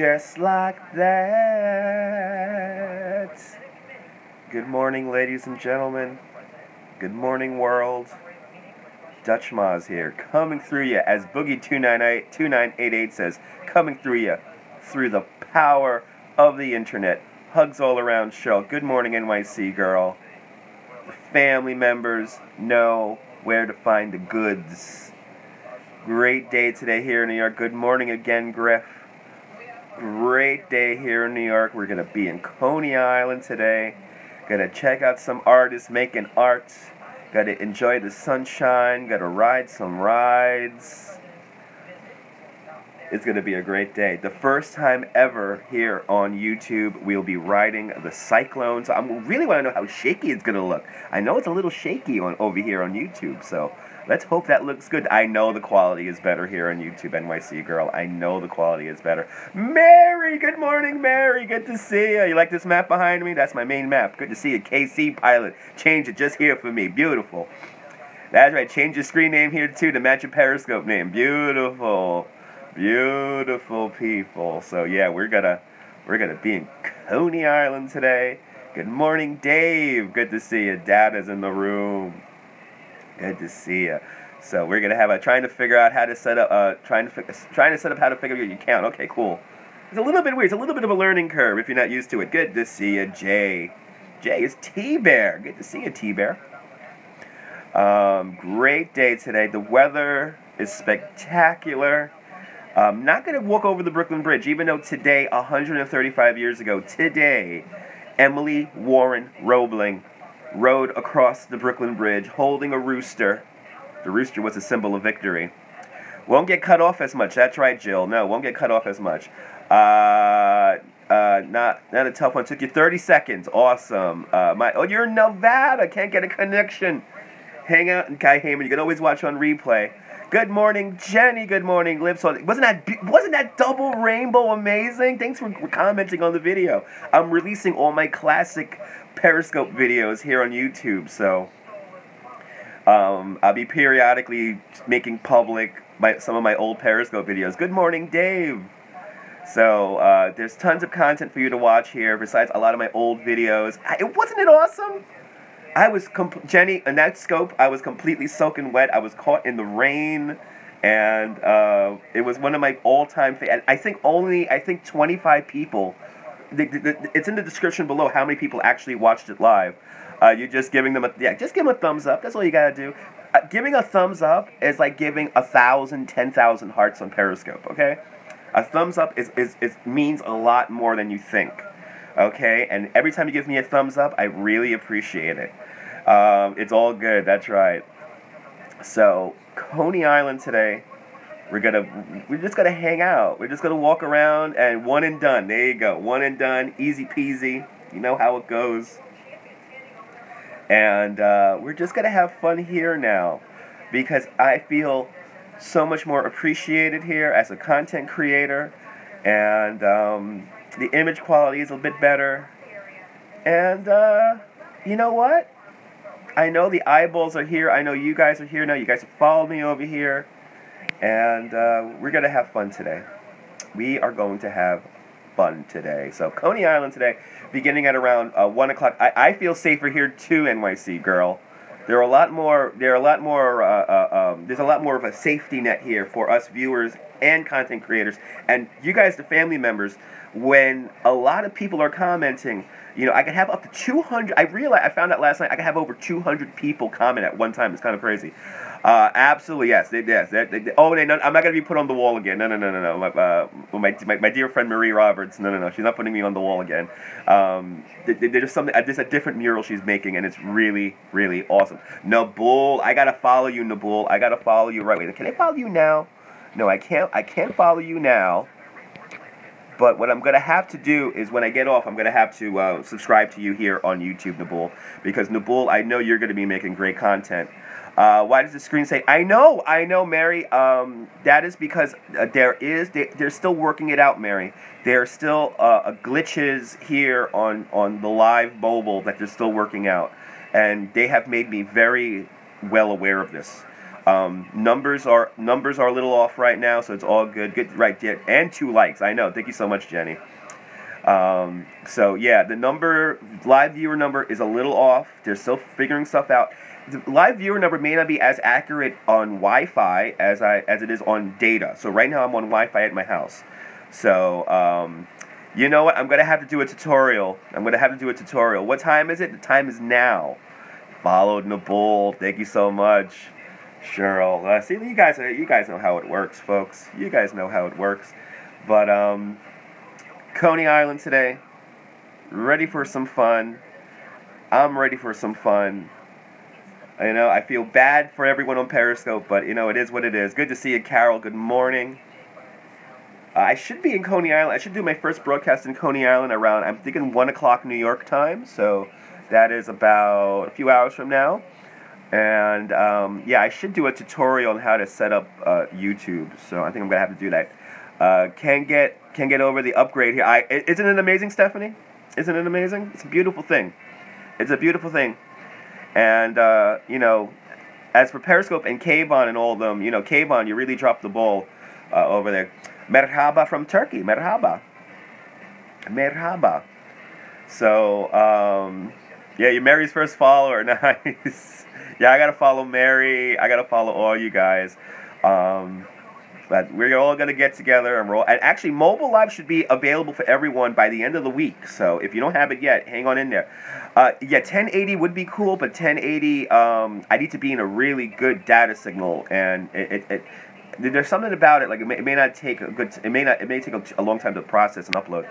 just like that. Good morning, ladies and gentlemen. Good morning, world. Dutch Mazz here, coming through you, as Boogie2988 says, coming through you through the power of the internet. Hugs all around show. Good morning, NYC girl. The family members know where to find the goods. Great day today here in New York. Good morning again, Griff. Great day here in New York. We're going to be in Coney Island today. Going to check out some artists making art. Got to enjoy the sunshine. Got to ride some rides. It's going to be a great day. The first time ever here on YouTube, we'll be riding the cyclone. So I really want to know how shaky it's going to look. I know it's a little shaky on over here on YouTube, so let's hope that looks good. I know the quality is better here on YouTube, NYC girl. I know the quality is better. Mary, good morning, Mary. Good to see you. You like this map behind me? That's my main map. Good to see you. KC Pilot. Change it just here for me. Beautiful. That's right. Change your screen name here too to match your Periscope name. Beautiful. Beautiful people. So yeah, we're gonna we're gonna be in Coney Island today. Good morning, Dave. Good to see you. Dad is in the room. Good to see you. So we're gonna have a trying to figure out how to set up uh trying to fi- trying to set up how to figure out your account. Okay, cool. It's a little bit weird. It's a little bit of a learning curve if you're not used to it. Good to see you, Jay. Jay is T Bear. Good to see you, T Bear. Um, great day today. The weather is spectacular. I'm not going to walk over the Brooklyn Bridge, even though today, 135 years ago, today, Emily Warren Roebling rode across the Brooklyn Bridge holding a rooster. The rooster was a symbol of victory. Won't get cut off as much. That's right, Jill. No, won't get cut off as much. Uh, uh, not not a tough one. Took you 30 seconds. Awesome. Uh, my oh, you're in Nevada. Can't get a connection. Hang out in Kai Heyman. You can always watch on replay. Good morning, Jenny. Good morning, Lips. Wasn't that wasn't that double rainbow amazing? Thanks for commenting on the video. I'm releasing all my classic Periscope videos here on YouTube, so um, I'll be periodically making public my, some of my old Periscope videos. Good morning, Dave. So uh, there's tons of content for you to watch here. Besides a lot of my old videos, it wasn't it awesome? I was comp- Jenny in that scope. I was completely soaking wet. I was caught in the rain, and uh, it was one of my all-time. Fa- I think only I think 25 people. The, the, the, it's in the description below how many people actually watched it live. Uh, you're just giving them a yeah, just give them a thumbs up. That's all you gotta do. Uh, giving a thumbs up is like giving a thousand, ten thousand hearts on Periscope. Okay, a thumbs up is, is, is means a lot more than you think okay? And every time you give me a thumbs up, I really appreciate it. Um, it's all good, that's right. So, Coney Island today, we're gonna, we're just gonna hang out. We're just gonna walk around and one and done. There you go, one and done, easy peasy. You know how it goes. And uh, we're just gonna have fun here now, because I feel so much more appreciated here as a content creator, and um, the image quality is a bit better. And uh, you know what? I know the eyeballs are here. I know you guys are here now. You guys have followed me over here. And uh, we're going to have fun today. We are going to have fun today. So, Coney Island today, beginning at around uh, 1 o'clock. I, I feel safer here too, NYC girl. There are a lot more. There are a lot more. Uh, uh, um, there's a lot more of a safety net here for us viewers and content creators, and you guys, the family members. When a lot of people are commenting, you know, I can have up to 200. I realized I found out last night I can have over 200 people comment at one time. It's kind of crazy. Uh, absolutely, yes. They, yes. They, they, oh, they, no, I'm not going to be put on the wall again. No, no, no, no, no. My, uh, my, my, my, dear friend Marie Roberts. No, no, no. She's not putting me on the wall again. Um, there's something. There's a different mural she's making, and it's really, really awesome. Nabul, I gotta follow you, Nabul. I gotta follow you right. Wait, can I follow you now? No, I can't. I can't follow you now. But what I'm going to have to do is when I get off, I'm going to have to uh, subscribe to you here on YouTube, Nabul. Because, Nabul, I know you're going to be making great content. Uh, why does the screen say, I know, I know, Mary. Um, that is because uh, there is, they, they're still working it out, Mary. There are still uh, glitches here on, on the live mobile that they're still working out. And they have made me very well aware of this. Um, numbers are numbers are a little off right now, so it's all good. Good, right? Yeah, and two likes. I know. Thank you so much, Jenny. Um, so yeah, the number live viewer number is a little off. They're still figuring stuff out. The live viewer number may not be as accurate on Wi-Fi as I as it is on data. So right now I'm on Wi-Fi at my house. So um, you know what? I'm gonna have to do a tutorial. I'm gonna have to do a tutorial. What time is it? The time is now. Followed in the Nabul. Thank you so much, Cheryl. Uh, see, you guys, you guys know how it works, folks. You guys know how it works. But um, Coney Island today. Ready for some fun. I'm ready for some fun. You know, I feel bad for everyone on Periscope, but you know, it is what it is. Good to see you, Carol. Good morning. Uh, I should be in Coney Island. I should do my first broadcast in Coney Island around, I'm thinking 1 o'clock New York time. So that is about a few hours from now. And um, yeah, I should do a tutorial on how to set up uh, YouTube. So I think I'm to have to do that. Uh, can get can get over the upgrade here. I isn't it amazing, Stephanie? Isn't it amazing? It's a beautiful thing. It's a beautiful thing. And uh, you know, as for Periscope and Kayvon and all of them, you know, Kayvon, you really dropped the ball uh, over there. Merhaba from Turkey. Merhaba. Merhaba. So, um, yeah, you're Mary's first follower. Nice. yeah, I gotta follow Mary. I gotta follow all you guys. Um, but we're all to get together and roll. And actually, mobile live should be available for everyone by the end of the week. So if you don't have it yet, hang on in there. Uh, yeah, 1080 would be cool, but 1080, um, I need to be in a really good data signal, and it, it, it there's something about it like it may, it may, not take a good it may not it may take a, a long time to process and upload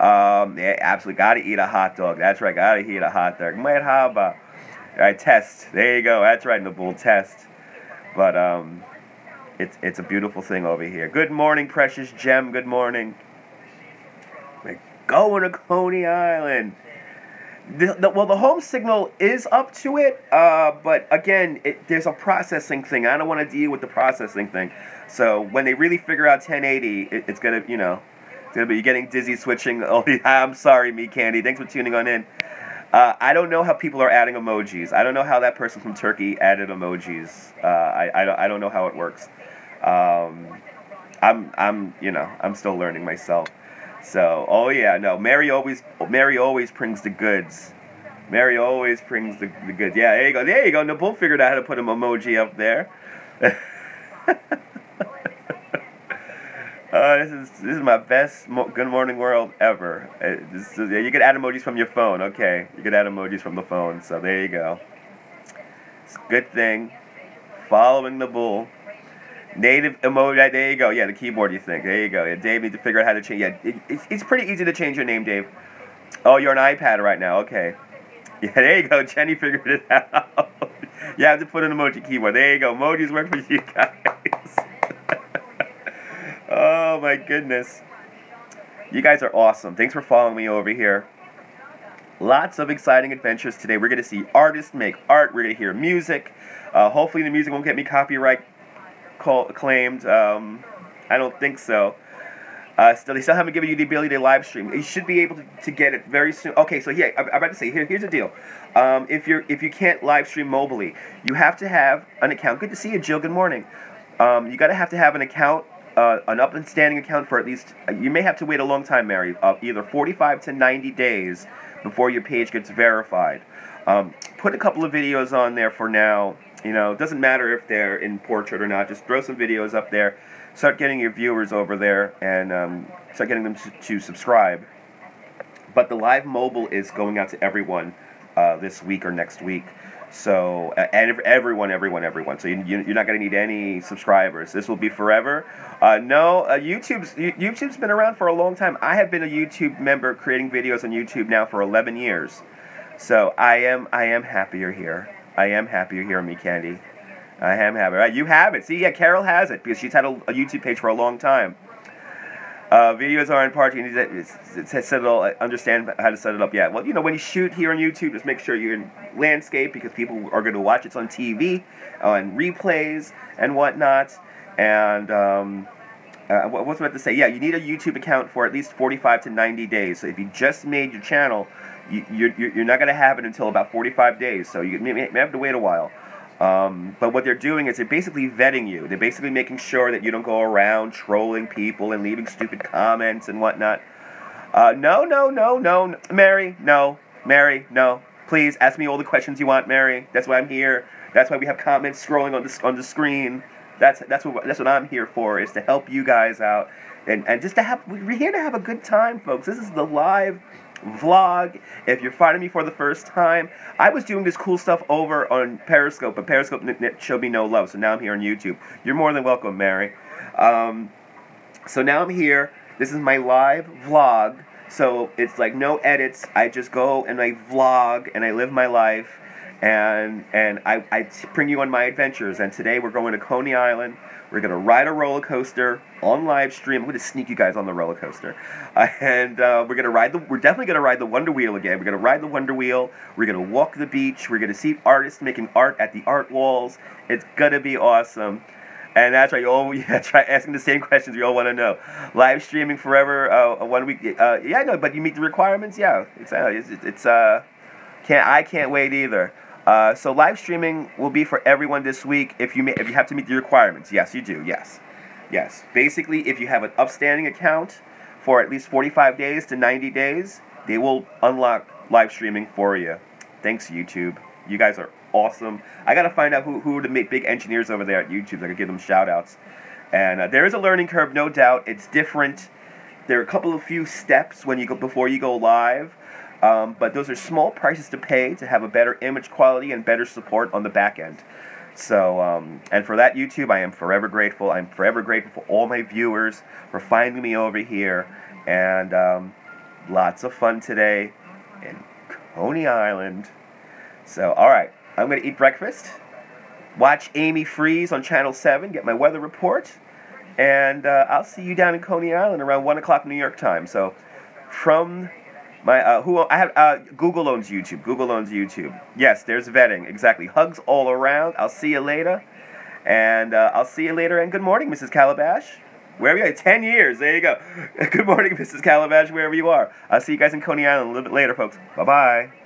um yeah absolutely gotta eat a hot dog that's right gotta eat a hot dog merhaba right test there you go that's right in the bull test but um it's it's a beautiful thing over here. Good morning, precious gem. Good morning. We're going to Coney Island. The, the, well, the home signal is up to it, uh, but again, it, there's a processing thing. I don't want to deal with the processing thing. So when they really figure out 1080, it, it's gonna, you know, it's gonna be getting dizzy switching. Oh, yeah, I'm sorry, me candy. Thanks for tuning on in. Uh, I don't know how people are adding emojis. I don't know how that person from Turkey added emojis. Uh, I, I, don't, I don't know how it works. Um, I'm I'm you know I'm still learning myself. So oh yeah no Mary always Mary always brings the goods. Mary always brings the, the goods. Yeah there you go there you go. Nabul figured out how to put an emoji up there. Uh, this is this is my best mo- Good Morning World ever. Uh, this you can add emojis from your phone. Okay, you can add emojis from the phone. So there you go. It's a good thing. Following the bull. Native emoji. There you go. Yeah, the keyboard. You think? There you go. Yeah, Dave needs to figure out how to change. Yeah, it, it's, it's pretty easy to change your name, Dave. Oh, you're on iPad right now. Okay. Yeah, there you go. Jenny figured it out. you have to put an emoji keyboard. There you go. Emojis work for you guys. Oh my goodness. You guys are awesome. Thanks for following me over here. Lots of exciting adventures today. We're going to see artists make art. We're going to hear music. Uh, hopefully, the music won't get me copyright call, claimed. Um, I don't think so. Uh, still, they still haven't given you the ability to live stream. You should be able to, to get it very soon. Okay, so yeah, I'm, about to say here, here's the deal. Um, if you're if you can't live stream mobily, you have to have an account. Good to see you, Jill. Good morning. Um, you got to have to have an account, uh, an up and standing account for at least. You may have to wait a long time, Mary. Uh, either 45 to 90 days before your page gets verified. Um, put a couple of videos on there for now. You know, it doesn't matter if they're in portrait or not. Just throw some videos up there. Start getting your viewers over there and um, start getting them to, to, subscribe. But the live mobile is going out to everyone uh, this week or next week. So, uh, and everyone, everyone, everyone. So you, you, are not going to need any subscribers. This will be forever. Uh, no, uh, YouTube's YouTube's been around for a long time. I have been a YouTube member, creating videos on YouTube now for 11 years. So I am I am happier here. I am happier hearing me, Candy. I am happy. Right, you have it. See, yeah, Carol has it because she's had a, a YouTube page for a long time. Uh, videos are in part. You need to set it all. Understand how to set it up. Yeah. Well, you know, when you shoot here on YouTube, just make sure you're in landscape because people are going to watch it on TV, on replays and whatnot. And um, uh, what was I about to say? Yeah, you need a YouTube account for at least 45 to 90 days. So if you just made your channel, you, you're, you're not going to have it until about 45 days, so you may, may have to wait a while. Um, but what they're doing is they're basically vetting you. They're basically making sure that you don't go around trolling people and leaving stupid comments and whatnot. Uh, no, no, no, no, Mary, no, Mary, no. Please ask me all the questions you want, Mary. That's why I'm here. That's why we have comments scrolling on the on the screen. That's that's what that's what I'm here for is to help you guys out and and just to have we're here to have a good time, folks. This is the live vlog. If you're finding me for the first time, I was doing this cool stuff over on Periscope, but Periscope showed me no love, so now I'm here on YouTube. You're more than welcome, Mary. Um, so now I'm here. This is my live vlog. So it's like no edits. I just go and I vlog and I live my life and and I, I bring you on my adventures. And today we're going to Coney Island. We're gonna ride a roller coaster on live stream. I'm gonna sneak you guys on the roller coaster, uh, and uh, we're gonna ride the. We're definitely gonna ride the Wonder Wheel again. We're gonna ride the Wonder Wheel. We're gonna walk the beach. We're gonna see artists making art at the art walls. It's gonna be awesome. And that's right. You all yeah, try asking the same questions you all want to know. Live streaming forever. Uh, one week. Uh, yeah, no, but you meet the requirements. Yeah, it's uh, it's, it's uh, can't I can't wait either. Uh, so live streaming will be for everyone this week if you may, if you have to meet the requirements. Yes, you do. Yes, yes. Basically, if you have an upstanding account for at least 45 days to 90 days, they will unlock live streaming for you. Thanks, YouTube. You guys are awesome. I gotta find out who who the big engineers over there at YouTube. I could give them shout outs. And uh, there is a learning curve, no doubt. It's different. There are a couple of few steps when you go before you go live. Um, but those are small prices to pay to have a better image quality and better support on the back end. So, um, and for that, YouTube, I am forever grateful. I'm forever grateful for all my viewers for finding me over here. And um, lots of fun today in Coney Island. So, all right, I'm going to eat breakfast, watch Amy Freeze on Channel 7, get my weather report, and uh, I'll see you down in Coney Island around 1 o'clock New York time. So, from my uh, who I have uh, Google owns YouTube. Google owns YouTube. Yes, there's vetting exactly. Hugs all around. I'll see you later, and uh, I'll see you later. And good morning, Mrs. Calabash. Wherever you are, ten years. There you go. good morning, Mrs. Calabash. Wherever you are. I'll see you guys in Coney Island a little bit later, folks. Bye bye.